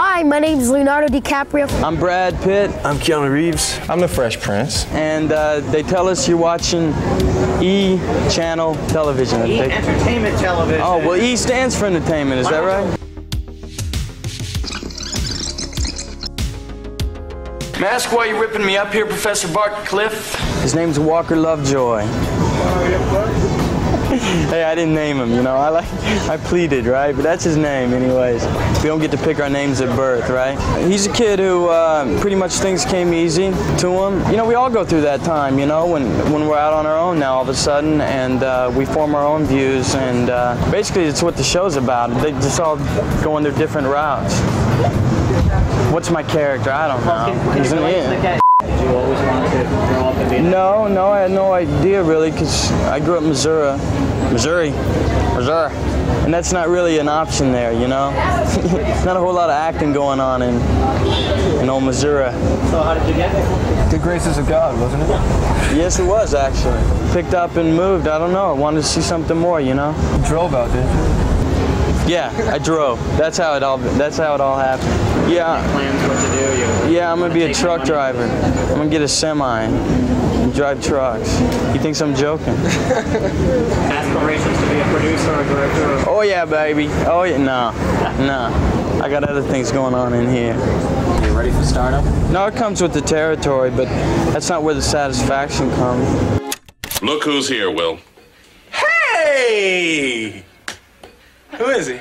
Hi, my name is Leonardo DiCaprio. I'm Brad Pitt. I'm Keanu Reeves. I'm the Fresh Prince. And uh, they tell us you're watching E Channel Television. E They- Entertainment Television. oh, well, E stands for entertainment, is that right? Mask why you're ripping me up here, Professor Bart Cliff? His name's Walker Lovejoy. hey, I didn't name him, you know. I like, I pleaded, right? But that's his name, anyways. We don't get to pick our names at birth, right? He's a kid who uh, pretty much things came easy to him. You know, we all go through that time, you know, when when we're out on our own now all of a sudden, and uh, we form our own views, and uh, basically it's what the show's about. They just all go on their different routes. What's my character? I don't know. the it. Cat? Did you always want to grow up and be an No, no, I had no idea really, because I grew up in Missouri, Missouri, Missouri, and that's not really an option there, you know. not a whole lot of acting going on in in old Missouri. So how did you get there? Good graces of God, wasn't it? Yes, it was actually. Picked up and moved. I don't know. I wanted to see something more, you know. You drove out, didn't you? Yeah, I drove. That's how it all. That's how it all happened. Yeah, Plans what to do? You yeah. I'm gonna be a truck driver. I'm gonna get a semi and drive trucks. He thinks I'm joking. aspirations to be a producer or director? Or Oh yeah, baby. Oh yeah, no, no. I got other things going on in here. you ready for startup? No, it comes with the territory, but that's not where the satisfaction comes. Look who's here, Will. Hey! Who is he?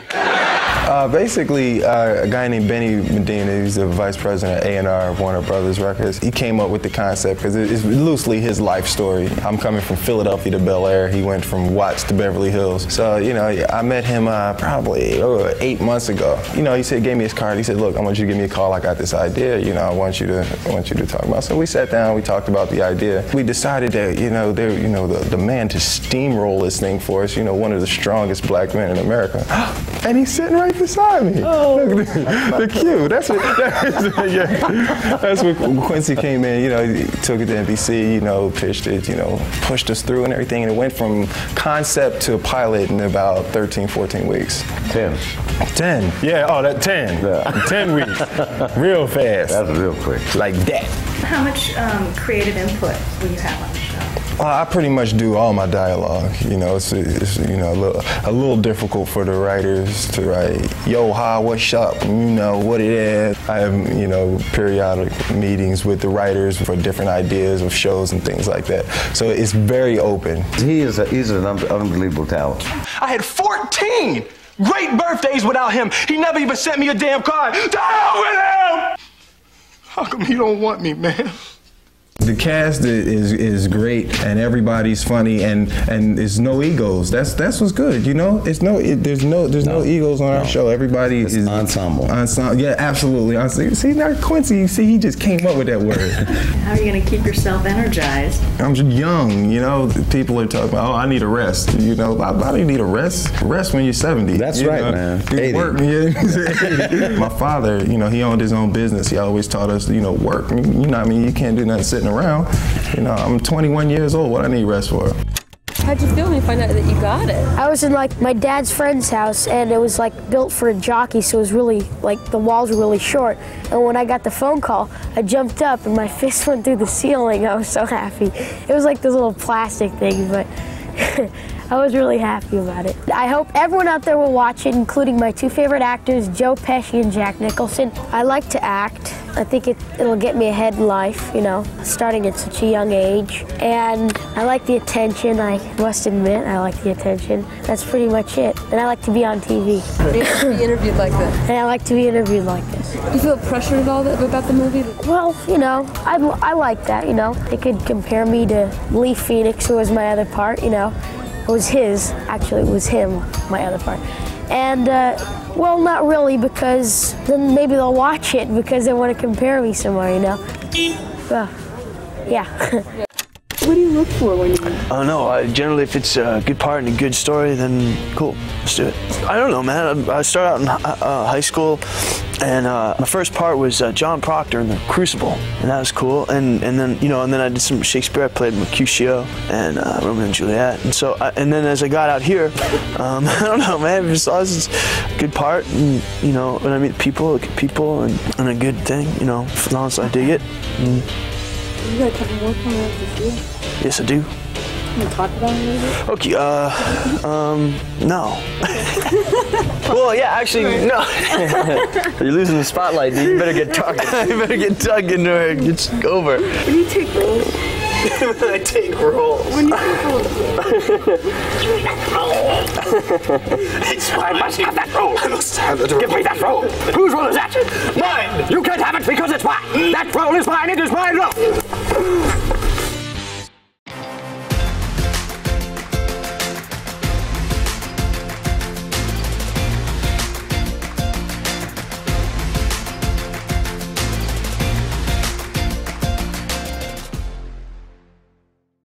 Uh, basically, uh, a guy named Benny Medina, he's the vice president of A&R of Warner Brothers Records. He came up with the concept because it's loosely his life story. I'm coming from Philadelphia to Bel Air. He went from Watts to Beverly Hills. So, you know, I met him uh, probably oh, eight months ago. You know, he said, gave me his card. He said, look, I want you to give me a call. I got this idea. You know, I want you to, I want you to talk about. So we sat down. We talked about the idea. We decided that, you know, there, you know, the, the man to steamroll this thing for us. You know, one of the strongest black men in America. And he's sitting right beside me. Look, the, the cue. That's what. That is, yeah. That's when Quincy came in. You know, he took it to NBC. You know, pitched it. You know, pushed us through and everything. And it went from concept to pilot in about 13, 14 weeks. 10. 10. Yeah. Oh, that 10. Yeah. 10 weeks. Real fast. That's real quick. like that. How much um, creative input will you have on the show? Well, I pretty much do all my dialogue. You know, it's, it's you know a little, a little difficult for the writers to write. Yo, hi, what's up? You know what it is. I have you know periodic meetings with the writers for different ideas of shows and things like that. So it's very open. He is a, he's an un- unbelievable talent. I had 14 great birthdays without him. He never even sent me a damn card. To hell with him! How come he don't want me, man? The cast is is great and everybody's funny and and there's no egos. That's that's what's good. You know, it's no it, there's no there's no, No. egos on our show. Everybody It's is ensemble. Ensemble. Yeah, absolutely. Ensemble. See now Quincy. See he just came up with that word. How are you going to keep yourself energized? I'm just young. You know, people are talking about oh I need a rest. You know, I, I don't need a rest. Rest when you're 70. That's you right, know? man. You 80. Work. Yeah. My father, you know, he owned his own business. He always taught us, you know, work. You know, what I mean, you can't do nothing sitting around. You know, I'm 21 years old. What I need rest for? How'd you feel when you find out that you got it? I was in like my dad's friend's house and it was like built for a jockey, so it was really like the walls were really short. And when I got the phone call, I jumped up and my fist went through the ceiling. I was so happy. It was like this little plastic thing, but I was really happy about it. I hope everyone out there will watch it, including my two favorite actors, Joe Pesci and Jack Nicholson. I like to act. I think it, it'll get me ahead in life, you know, starting at such a young age. And I like the attention, I must admit, I like the attention. That's pretty much it. And I like to be on TV. be interviewed like this. And I like to be interviewed like this. Do you feel pressured at all about the movie? Well, you know, I, I like that, you know. They could compare me to Leaf Phoenix, who was my other part, you know. It was his, actually, it was him, my other part. And, uh, well, not really, because then maybe they'll watch it because they want to compare me somewhere, you know. Well, yeah. What do you look for when you? I don't know. I, generally, if it's a good part and a good story, then cool, let's do it. I don't know, man. I, I started out in uh, high school, and uh, my first part was uh, John Proctor in The Crucible, and that was cool. And and then you know, and then I did some Shakespeare. I played Mercutio and uh, Romeo and Juliet, and so I, and then as I got out here, um, I don't know, man. It was always a good part, and you know, when I meet people, good people, and, and a good thing, you know. As long as I dig it, and You got a couple more coming this year. Yes, I do. Can we talk about it a little bit? Okay, uh, um, no. well, yeah, actually, no. You're losing the spotlight, dude. You better get tugged. you better get tugged into it. It's over. When you take roles, I take rolls. when you take roles, I must have that roll. I must have that it. Give me that roll. Whose roll is that? Mine. You can't have it because it's mine. That roll is mine. It is my roll.